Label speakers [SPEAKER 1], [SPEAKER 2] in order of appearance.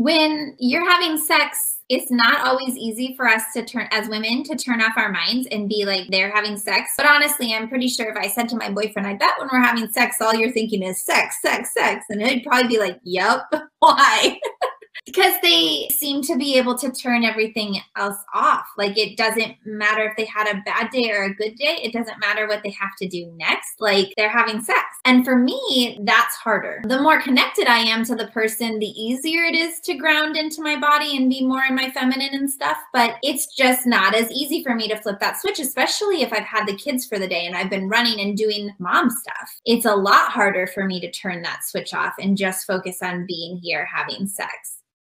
[SPEAKER 1] when you're having sex, it's not always easy for us to turn as women to turn off our minds and be like they're having sex. But honestly, I'm pretty sure if I said to my boyfriend, I bet when we're having sex, all you're thinking is sex, sex, sex. And he'd probably be like, Yep, why? Because they seem to be able to turn everything else off. Like it doesn't matter if they had a bad day or a good day, it doesn't matter what they have to do next. Like they're having sex. And for me, that's harder. The more connected I am to the person, the easier it is to ground into my body and be more in my feminine and stuff. But it's just not as easy for me to flip that switch, especially if I've had the kids for the day and I've been running and doing mom stuff. It's a lot harder for me to turn that switch off and just focus on being here having sex.